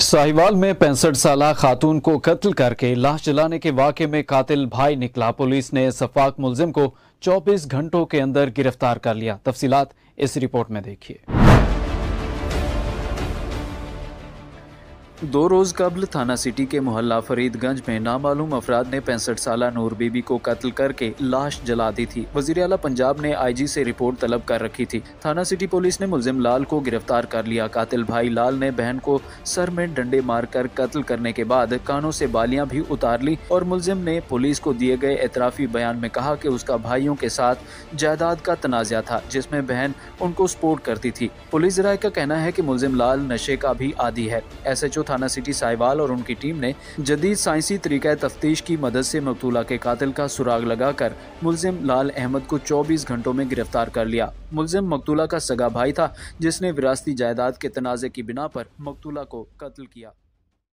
साहिवाल में पैंसठ साल खातून को कत्ल करके लाश जलाने के वाक़े में कातिल भाई निकला। पुलिस ने सफाक मुलजिम को 24 घंटों के अंदर गिरफ़्तार कर लिया। तफसीत इस रिपोर्ट में देखिए। दो रोज़ कबल थाना सिटी के मोहल्ला फरीदगंज में नामालूम अफराद ने पैंसठ साल नूर बीबी को कत्ल करके लाश जला दी थी। वज़ीर अला पंजाब ने आई जी से रिपोर्ट तलब कर रखी थी। थाना सिटी पुलिस ने मुलजिम लाल को गिरफ़्तार कर लिया। कातिल भाई लाल ने बहन को सर में डंडे मारकर कत्ल करने के बाद कानों से बालियाँ भी उतार ली और मुलजिम ने पुलिस को दिए गए एतराफ़ी बयान में कहा कि उसका भाइयों के साथ जायदाद का तनाज़ा था, जिसमें बहन उनको सपोर्ट करती थी। पुलिस राय का कहना है की मुलजिम लाल नशे का भी आदि है। एस एच ओ थाना सिटी साहिवाल और उनकी टीम ने जदीद साइंसी तरीका तफ्तीश की मदद से मकतूला के कातिल का सुराग लगाकर मुलजिम लाल अहमद को 24 घंटों में गिरफ़्तार कर लिया। मुलजिम मकतूला का सगा भाई था, जिसने विरासती जायदाद के तनाज़े की बिना पर मकतूला को कत्ल किया।